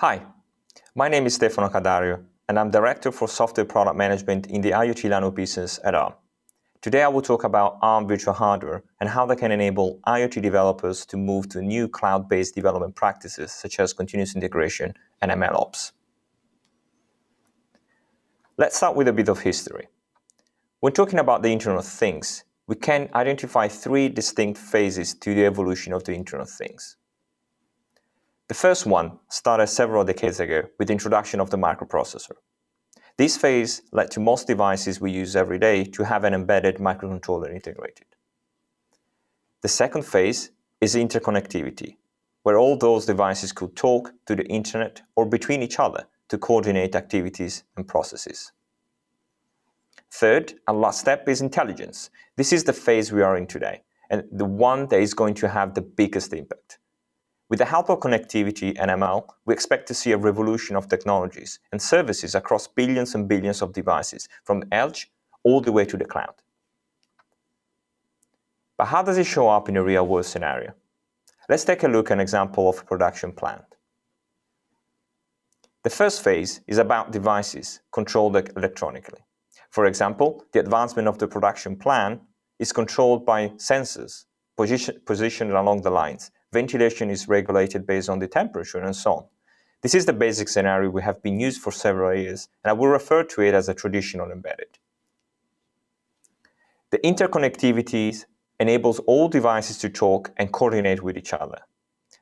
Hi, my name is Stefano Cadario, and I'm Director for Software Product Management in the IoT Line business at Arm. Today I will talk about ARM Virtual Hardware and how they can enable IoT developers to move to new cloud-based development practices such as continuous integration and MLOps. Let's start with a bit of history. When talking about the Internet of Things, we can identify three distinct phases to the evolution of the Internet of Things. The first one started several decades ago with the introduction of the microprocessor. This phase led to most devices we use every day to have an embedded microcontroller integrated. The second phase is interconnectivity, where all those devices could talk to the internet or between each other to coordinate activities and processes. Third and last step is intelligence. This is the phase we are in today, and the one that is going to have the biggest impact. With the help of connectivity and ML, we expect to see a revolution of technologies and services across billions and billions of devices, from edge all the way to the cloud. But how does it show up in a real-world scenario? Let's take a look at an example of a production plant. The first phase is about devices controlled electronically. For example, the advancement of the production plan is controlled by sensors position, positioned along the lines ventilation is regulated based on the temperature and so on. This is the basic scenario we have been used for several years, and I will refer to it as a traditional embedded. The interconnectivity enables all devices to talk and coordinate with each other.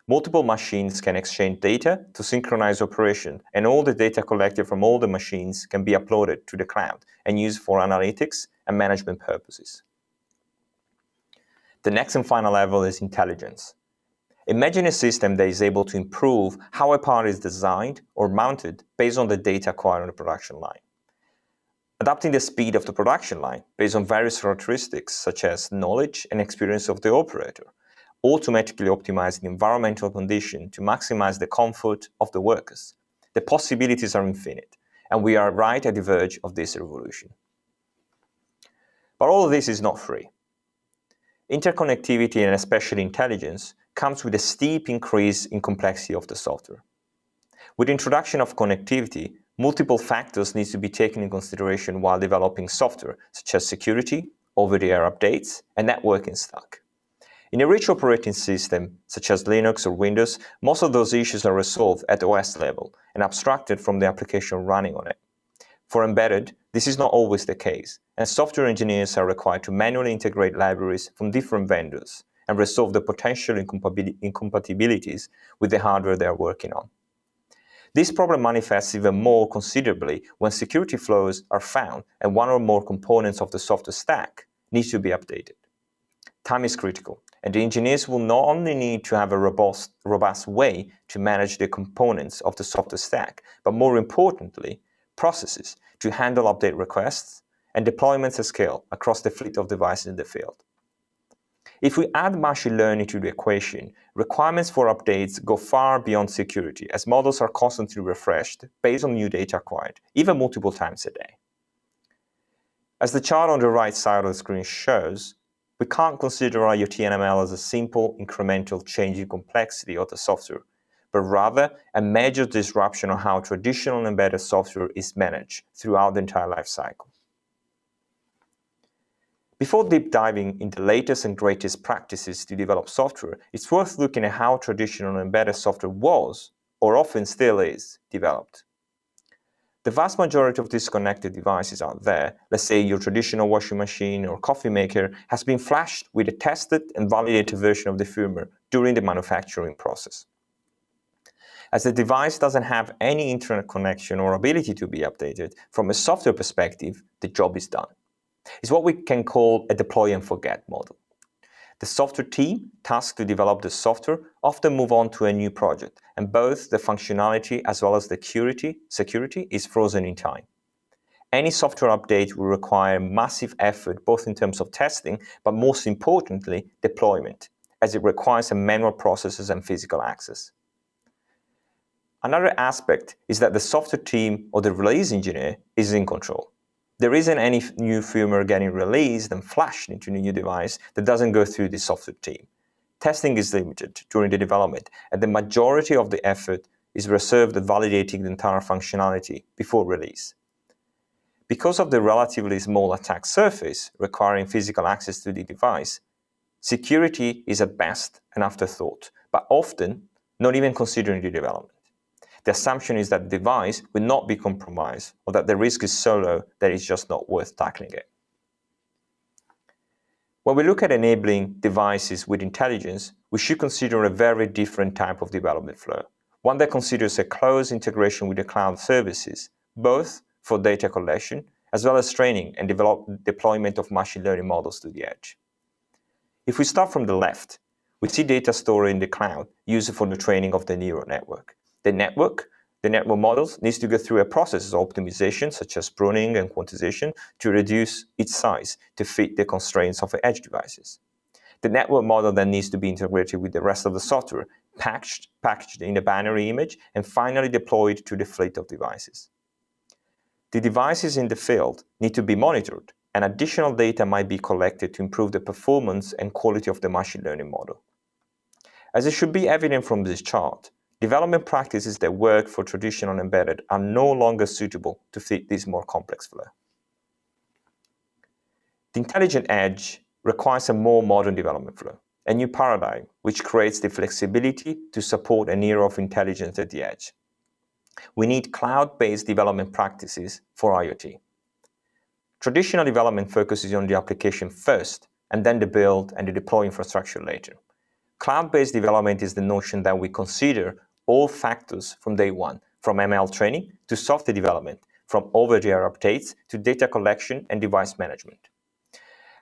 Multiple machines can exchange data to synchronize operation, and all the data collected from all the machines can be uploaded to the cloud and used for analytics and management purposes. The next and final level is intelligence. Imagine a system that is able to improve how a part is designed or mounted based on the data acquired on the production line. Adapting the speed of the production line based on various characteristics such as knowledge and experience of the operator, automatically optimizing environmental condition to maximize the comfort of the workers. The possibilities are infinite, and we are right at the verge of this revolution. But all of this is not free. Interconnectivity and especially intelligence comes with a steep increase in complexity of the software. With introduction of connectivity, multiple factors need to be taken in consideration while developing software, such as security, over-the-air updates, and networking stack. In a rich operating system, such as Linux or Windows, most of those issues are resolved at OS level and abstracted from the application running on it. For embedded, this is not always the case, and software engineers are required to manually integrate libraries from different vendors, and resolve the potential incompatibilities with the hardware they are working on. This problem manifests even more considerably when security flaws are found and one or more components of the software stack needs to be updated. Time is critical, and the engineers will not only need to have a robust, robust way to manage the components of the software stack, but more importantly, processes to handle update requests and deployments at scale across the fleet of devices in the field. If we add machine learning to the equation, requirements for updates go far beyond security as models are constantly refreshed based on new data acquired, even multiple times a day. As the chart on the right side of the screen shows, we can't consider IoT and ML as a simple incremental change in complexity of the software, but rather a major disruption on how traditional embedded software is managed throughout the entire life cycle. Before deep diving into the latest and greatest practices to develop software, it's worth looking at how traditional embedded software was, or often still is, developed. The vast majority of disconnected devices out there, let's say your traditional washing machine or coffee maker, has been flashed with a tested and validated version of the firmware during the manufacturing process. As the device doesn't have any internet connection or ability to be updated, from a software perspective, the job is done. It's what we can call a deploy and forget model. The software team tasked to develop the software often move on to a new project, and both the functionality as well as the security, security is frozen in time. Any software update will require massive effort both in terms of testing, but most importantly, deployment, as it requires a manual processes and physical access. Another aspect is that the software team or the release engineer is in control there isn't any new firmware getting released and flashed into a new device that doesn't go through the software team. Testing is limited during the development, and the majority of the effort is reserved at validating the entire functionality before release. Because of the relatively small attack surface requiring physical access to the device, security is at best an afterthought, but often not even considering the development. The assumption is that the device will not be compromised or that the risk is so low that it's just not worth tackling it. When we look at enabling devices with intelligence, we should consider a very different type of development flow, one that considers a close integration with the cloud services, both for data collection as well as training and develop, deployment of machine learning models to the edge. If we start from the left, we see data stored in the cloud used for the training of the neural network. The network, the network models, needs to go through a process of optimization, such as pruning and quantization, to reduce its size to fit the constraints of the edge devices. The network model then needs to be integrated with the rest of the software, packaged, packaged in a binary image, and finally deployed to the fleet of devices. The devices in the field need to be monitored, and additional data might be collected to improve the performance and quality of the machine learning model. As it should be evident from this chart, Development practices that work for traditional embedded are no longer suitable to fit this more complex flow. The intelligent edge requires a more modern development flow, a new paradigm which creates the flexibility to support an era of intelligence at the edge. We need cloud-based development practices for IoT. Traditional development focuses on the application first, and then the build and the deploy infrastructure later. Cloud-based development is the notion that we consider all factors from day one, from ML training to software development, from over-the-air updates to data collection and device management.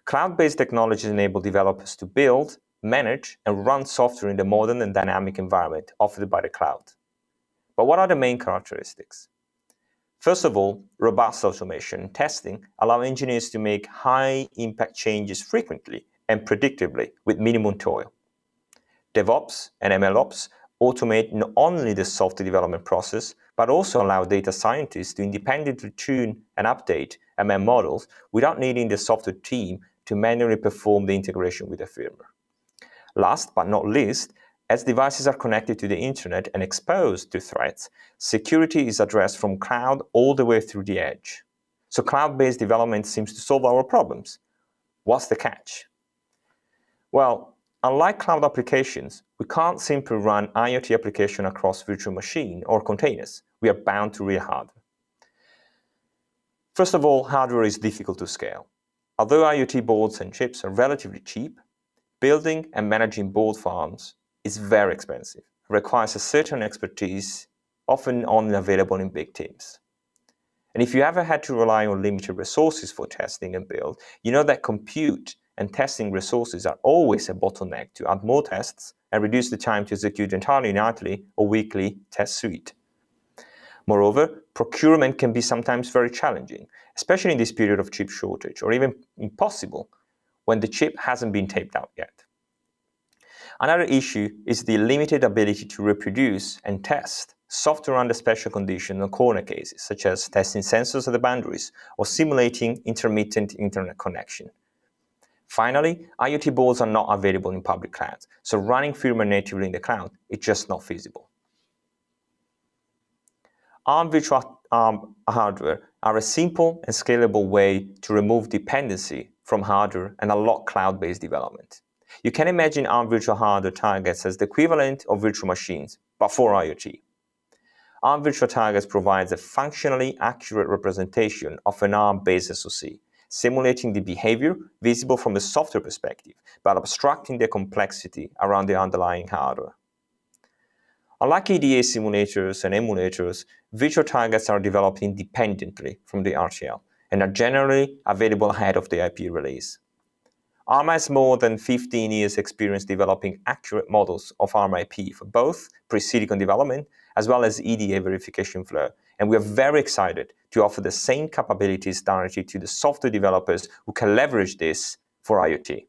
Cloud-based technologies enable developers to build, manage, and run software in the modern and dynamic environment offered by the cloud. But what are the main characteristics? First of all, robust automation and testing allow engineers to make high-impact changes frequently and predictably with minimum toil. DevOps and MLOps automate not only the software development process, but also allow data scientists to independently tune and update ML models without needing the software team to manually perform the integration with the firmware. Last but not least, as devices are connected to the internet and exposed to threats, security is addressed from cloud all the way through the edge. So cloud-based development seems to solve our problems. What's the catch? Well, Unlike cloud applications, we can't simply run IoT application across virtual machine or containers. We are bound to real hardware. First of all, hardware is difficult to scale. Although IoT boards and chips are relatively cheap, building and managing board farms is very expensive, requires a certain expertise, often only available in big teams. And if you ever had to rely on limited resources for testing and build, you know that compute and testing resources are always a bottleneck to add more tests and reduce the time to execute entirely nightly or weekly test suite. Moreover, procurement can be sometimes very challenging, especially in this period of chip shortage, or even impossible when the chip hasn't been taped out yet. Another issue is the limited ability to reproduce and test software under special conditions or corner cases, such as testing sensors at the boundaries or simulating intermittent internet connection. Finally, IoT boards are not available in public clouds, so running firmware natively in the cloud is just not feasible. ARM virtual ARM hardware are a simple and scalable way to remove dependency from hardware and unlock cloud-based development. You can imagine ARM virtual hardware targets as the equivalent of virtual machines, but for IoT. ARM virtual targets provides a functionally accurate representation of an ARM-based SoC simulating the behavior visible from a software perspective, but abstracting the complexity around the underlying hardware. Unlike EDA simulators and emulators, virtual targets are developed independently from the RTL and are generally available ahead of the IP release. ARM has more than 15 years experience developing accurate models of ARM IP for both pre-silicon development as well as EDA verification flow and we are very excited to offer the same capabilities directly to the software developers who can leverage this for IoT.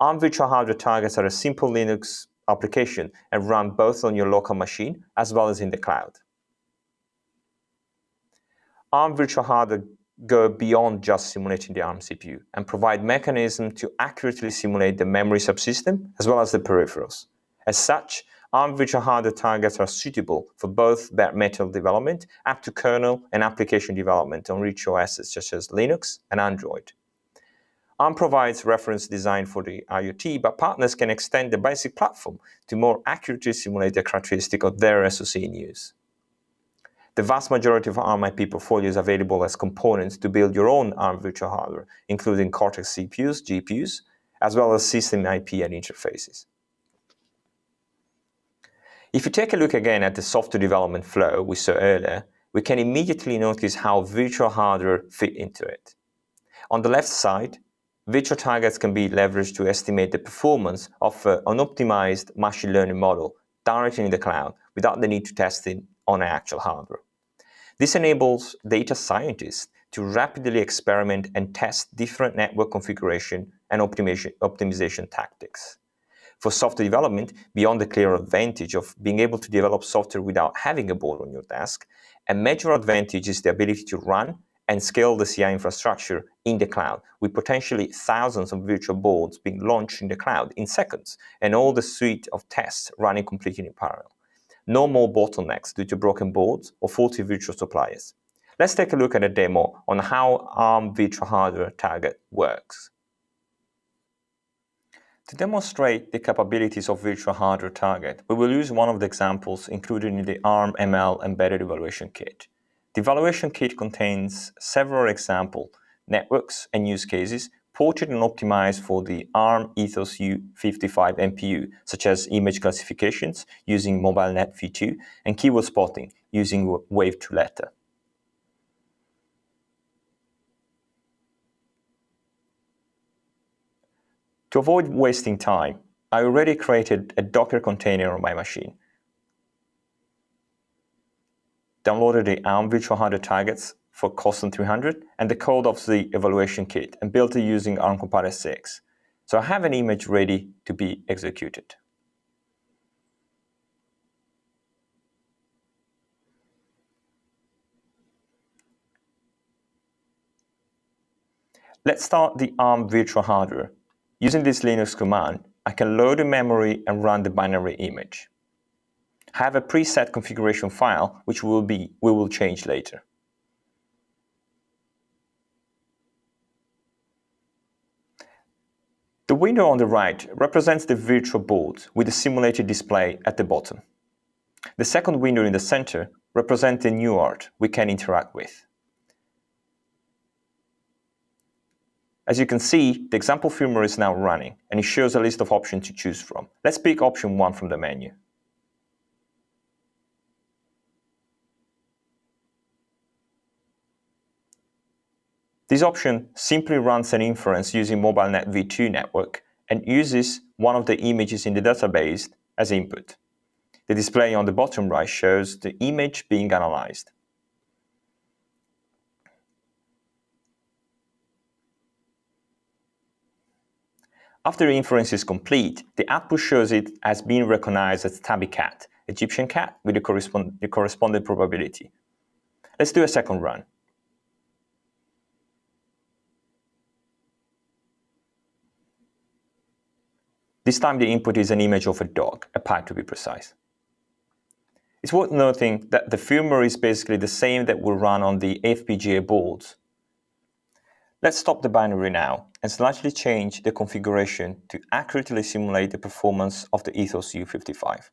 ARM Virtual Hardware targets are a simple Linux application and run both on your local machine as well as in the cloud. ARM Virtual Hardware go beyond just simulating the ARM CPU and provide mechanisms to accurately simulate the memory subsystem as well as the peripherals. As such, ARM virtual hardware targets are suitable for both bare metal development up to kernel and application development on rich OSs such as Linux and Android. ARM provides reference design for the IoT, but partners can extend the basic platform to more accurately simulate the characteristic of their SoC in use. The vast majority of ARM IP portfolio is available as components to build your own ARM virtual hardware, including Cortex CPUs, GPUs, as well as system IP and interfaces. If you take a look again at the software development flow we saw earlier, we can immediately notice how virtual hardware fit into it. On the left side, virtual targets can be leveraged to estimate the performance of uh, an optimized machine learning model directly in the cloud without the need to test it on actual hardware. This enables data scientists to rapidly experiment and test different network configuration and optimization tactics. For software development, beyond the clear advantage of being able to develop software without having a board on your desk, a major advantage is the ability to run and scale the CI infrastructure in the cloud, with potentially thousands of virtual boards being launched in the cloud in seconds, and all the suite of tests running completely in parallel no more bottlenecks due to broken boards or faulty virtual suppliers. Let's take a look at a demo on how ARM Virtual Hardware Target works. To demonstrate the capabilities of Virtual Hardware Target, we will use one of the examples included in the ARM ML Embedded Evaluation Kit. The evaluation kit contains several example networks and use cases ported and optimized for the ARM Ethos U55 NPU, such as image classifications using MobileNet v2 and keyword spotting using Wav2Letter. To avoid wasting time, I already created a Docker container on my machine. Downloaded the ARM virtual hardware targets for Corstone 300 and the code of the evaluation kit and built it using ARM Compiler 6. So I have an image ready to be executed. Let's start the ARM virtual hardware. Using this Linux command, I can load the memory and run the binary image. I have a preset configuration file, which will be, we will change later. The window on the right represents the virtual board with the simulated display at the bottom. The second window in the center represents the UART we can interact with. As you can see, the example firmware is now running, and it shows a list of options to choose from. Let's pick option 1 from the menu. This option simply runs an inference using MobileNet v2 network and uses one of the images in the database as input. The display on the bottom right shows the image being analyzed. After the inference is complete, the output shows it as being recognized as tabby cat, Egyptian cat with the, correspond the corresponding probability. Let's do a second run. This time the input is an image of a dog, a pug to be precise. It's worth noting that the firmware is basically the same that will run on the FPGA boards. Let's stop the binary now and slightly change the configuration to accurately simulate the performance of the Ethos U55.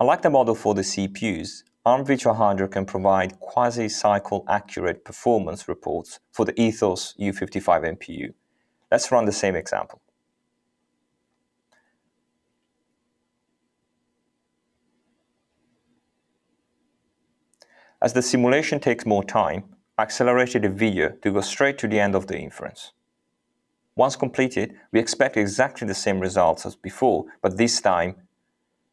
Unlike the model for the CPUs, ARM Virtual Hardware can provide quasi-cycle accurate performance reports for the Ethos U55 NPU. Let's run the same example. As the simulation takes more time, accelerated the video to go straight to the end of the inference. Once completed, we expect exactly the same results as before, but this time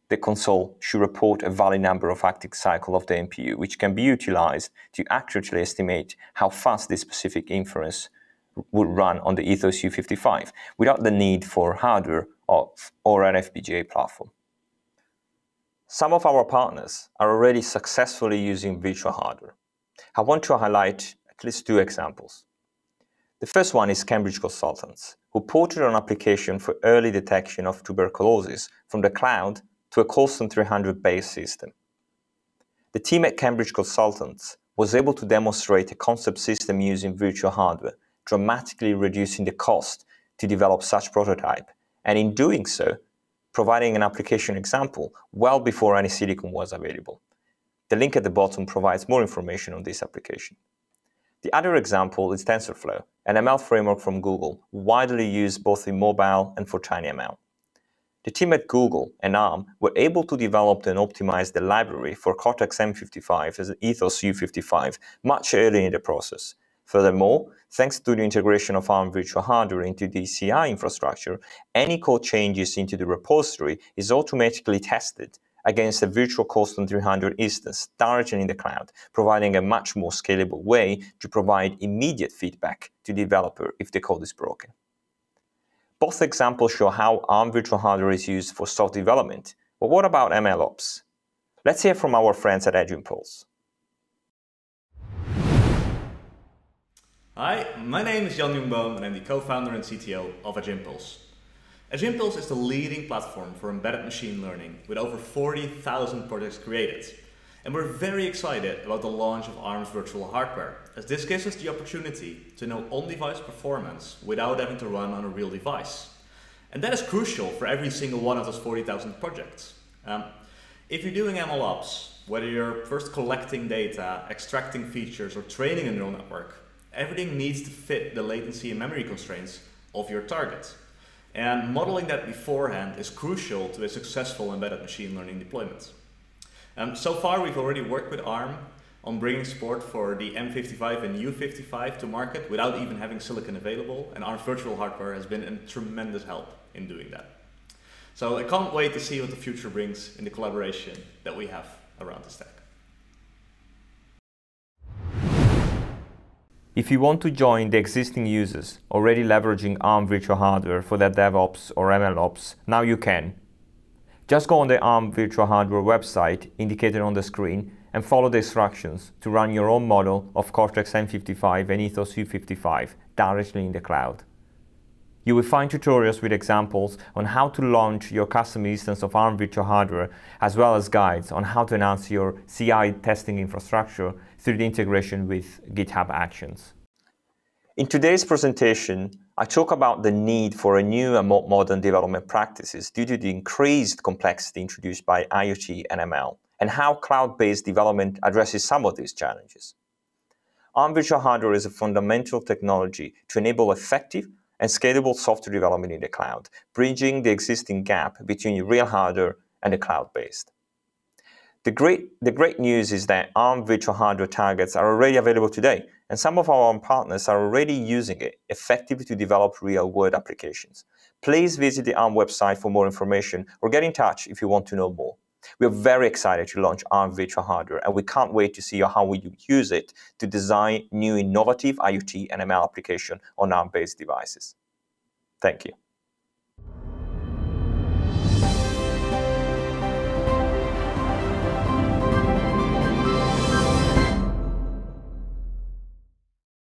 the console should report a valid number of active cycle of the NPU, which can be utilized to accurately estimate how fast this specific inference would run on the Ethos U55 without the need for hardware or an FPGA platform. Some of our partners are already successfully using virtual hardware. I want to highlight at least two examples. The first one is Cambridge Consultants, who ported an application for early detection of tuberculosis from the cloud to a Corstone 300 based system. The team at Cambridge Consultants was able to demonstrate a concept system using virtual hardware, dramatically reducing the cost to develop such prototype, and in doing so, providing an application example well before any silicon was available. The link at the bottom provides more information on this application. The other example is TensorFlow, an ML framework from Google, widely used both in mobile and for TinyML. The team at Google and ARM were able to develop and optimize the library for Cortex-M55 as Ethos U55 much earlier in the process. Furthermore, thanks to the integration of ARM virtual hardware into the CI infrastructure, any code changes into the repository is automatically tested against a virtual Corstone 300 instance directly in the cloud, providing a much more scalable way to provide immediate feedback to the developer if the code is broken. Both examples show how ARM virtual hardware is used for software development. But what about MLOps? Let's hear from our friends at EdgeImpulse. Hi, my name is Jan Jongboom and I'm the co-founder and CTO of EdgeImpulse. EdgeImpulse is the leading platform for embedded machine learning with over 40,000 projects created. And we're very excited about the launch of ARM's virtual hardware, as this gives us the opportunity to know on-device performance without having to run on a real device. And that is crucial for every single one of those 40,000 projects. Um, if you're doing MLOps, whether you're first collecting data, extracting features, or training a neural network, everything needs to fit the latency and memory constraints of your target. And modeling that beforehand is crucial to a successful embedded machine learning deployment. Um, so far, we've already worked with ARM on bringing support for the M55 and U55 to market without even having silicon available, and ARM's virtual hardware has been a tremendous help in doing that. So I can't wait to see what the future brings in the collaboration that we have around the stack. If you want to join the existing users already leveraging ARM virtual hardware for their DevOps or MLOps, now you can. Just go on the ARM virtual hardware website indicated on the screen and follow the instructions to run your own model of Cortex M55 and Ethos U55 directly in the cloud. You will find tutorials with examples on how to launch your custom instance of ARM virtual hardware, as well as guides on how to enhance your CI testing infrastructure through the integration with GitHub Actions. In today's presentation, I talk about the need for a new and more modern development practices due to the increased complexity introduced by IoT and ML, and how cloud-based development addresses some of these challenges. ARM Virtual Hardware is a fundamental technology to enable effective and scalable software development in the cloud, bridging the existing gap between real hardware and the cloud-based. The great, the great news is that ARM virtual hardware targets are already available today, and some of our ARM partners are already using it effectively to develop real-world applications. Please visit the ARM website for more information or get in touch if you want to know more. We are very excited to launch our virtual hardware, and we can't wait to see how we use it to design new innovative IoT and ML application on ARM-based devices. Thank you.